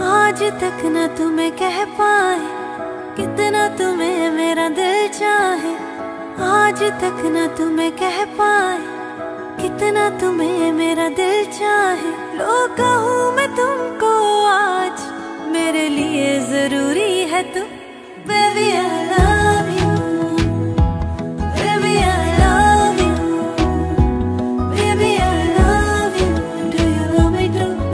आज तक न तुम्हें कह पाए कितना तुम्हें मेरा दिल चाहे। आज तक न तुम्हें कह पाए कितना तुम्हें मेरा दिल चाहे। लो कहूँ मैं तुमको आज मेरे लिए ज़रूरी है तुम